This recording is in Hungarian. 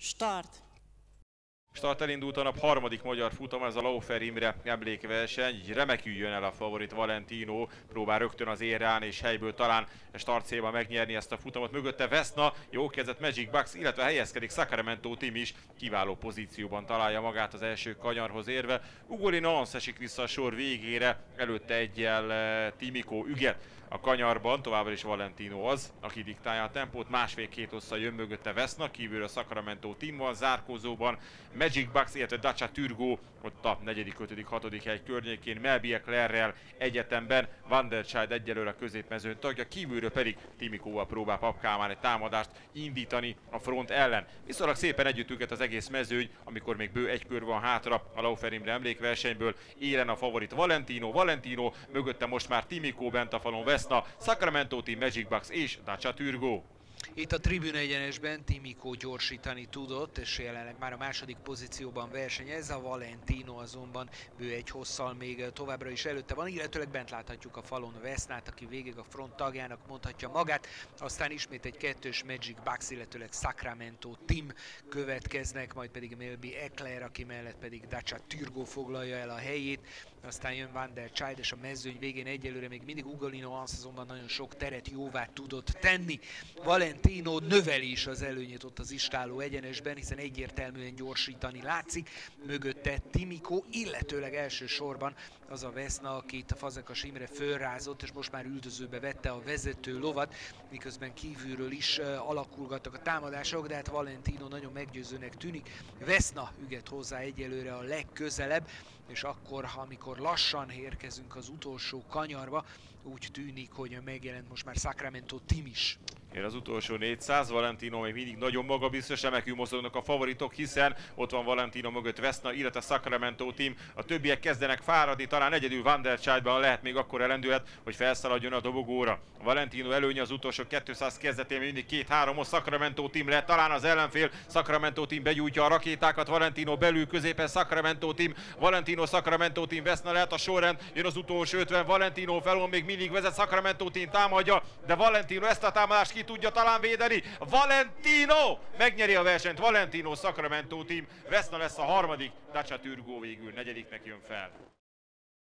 Start! Start elindult a nap harmadik magyar futam, ez a Laufer Imre emlékverseny, remekül jön el a favorit Valentino, próbál rögtön az érrán és helyből talán startcélban megnyerni ezt a futamot. Mögötte Vesna, jó kezdett Magic Bucks, illetve helyezkedik Sacramento Team is, kiváló pozícióban találja magát az első kanyarhoz érve. Ugoli Nance esik vissza a sor végére, előtte egyel eh, Timiko Üget a kanyarban, továbbra is Valentino az, aki diktálja a tempót, másfél-két hossza jön mögötte Veszna, kívül a Sacramento team van, zárkózóban Magic Bucks, illetve Dacia Turgo, ott a negyedik, ötödik, hatodik hely környékén, Melbie Claire-rel egyetemben, Van der Child egyelőre a középmezőn tagja, kívülről pedig Timikóval próbál Papkámán egy támadást indítani a front ellen. Viszonylag szépen együtt az egész mezőny, amikor még bő egy kör van hátra a Laufer Imre emlékversenyből, élen a favorit Valentino, Valentino, mögötte most már Timikó bent a falon, Vesna, Sacramento Team, Magic Bucks és Dacia Turgo. Itt a tribün egyenesben Timiko gyorsítani tudott, és jelenleg már a második pozícióban versenyez, a Valentino azonban bő egy hosszal még továbbra is előtte van, illetőleg bent láthatjuk a falon Vesnát, aki végig a front tagjának mondhatja magát, aztán ismét egy kettős Magic Bucks, illetőleg Sacramento Team következnek, majd pedig Melby Eclair, aki mellett pedig Dacia Turgo foglalja el a helyét, aztán jön Van der Child, és a mezőny végén egyelőre még mindig Ugolino azonban nagyon sok teret jóvá tudott tenni. Valentino Valentino növeli is az előnyét ott az istáló egyenesben, hiszen egyértelműen gyorsítani látszik. Mögötte Timiko, illetőleg elsősorban az a Veszna, akit a Fazekas Imre fölrázott, és most már üldözőbe vette a vezető lovat, miközben kívülről is alakulgattak a támadások, de hát Valentino nagyon meggyőzőnek tűnik. Veszna üget hozzá egyelőre a legközelebb, és akkor, amikor lassan érkezünk az utolsó kanyarba, úgy tűnik, hogy megjelent most már Sacramento Tim is. Ér az utolsó 400, Valentino még mindig nagyon magabiztos, remekül mozognak a favoritok, hiszen ott van Valentino mögött Vesna, illetve Sacramento team. A többiek kezdenek fáradni, talán egyedül Van lehet még akkor elendőhet, hogy felszaladjon a dobogóra. Valentino előnye az utolsó 200 kezdetén mindig két-három, a Sacramento team lehet, talán az ellenfél. Sacramento team begyújtja a rakétákat, Valentino belül középen Sacramento team, Valentino Sacramento team Vesna lehet a sorrend, jön az utolsó 50, Valentino felon még mindig vezet, Sacramento team támadja, de Valentino ezt a támadást ki tudja talán védeni. Valentino megnyeri a versenyt, Valentino Sacramento team, Vesna lesz a harmadik, Dacia Turgo végül negyediknek jön fel.